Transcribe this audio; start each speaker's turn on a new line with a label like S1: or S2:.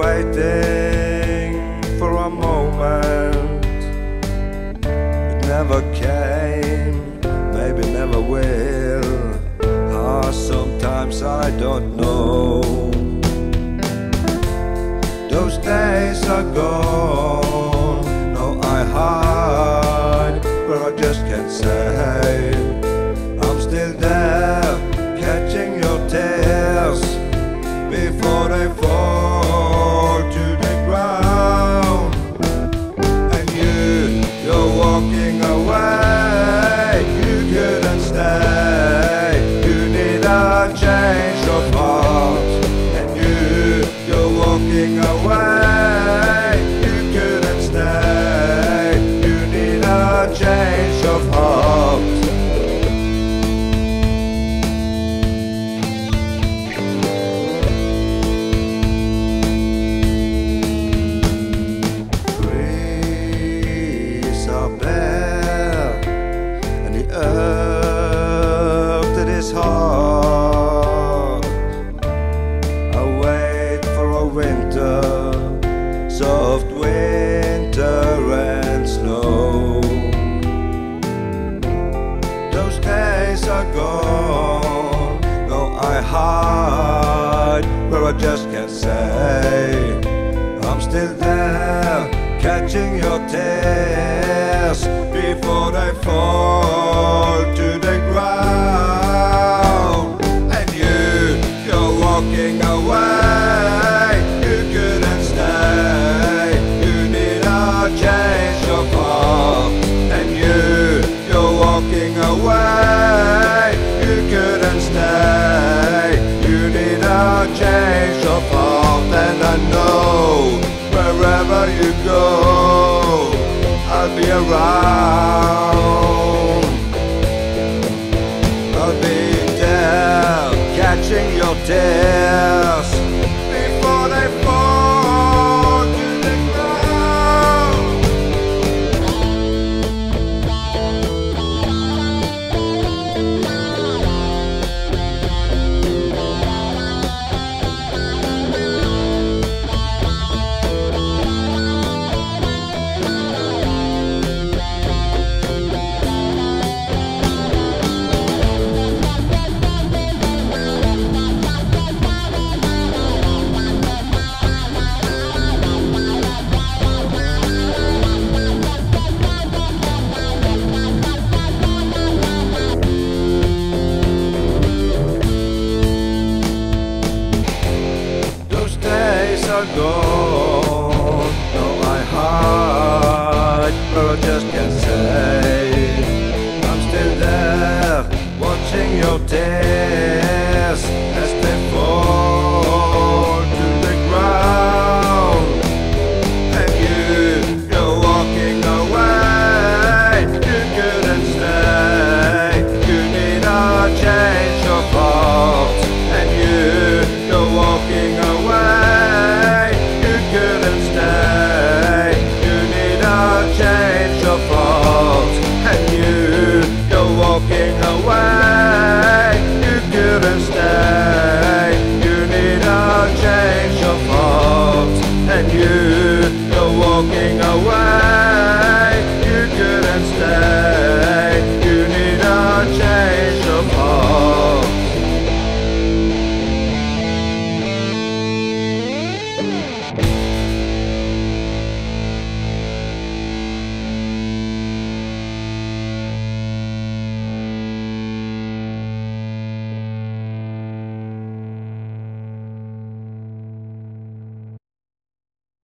S1: waiting for a moment. It never came, maybe never will. Ah, oh, sometimes I don't know. Those days are gone. of I just can't say. I'm still there, catching your tears before they fall.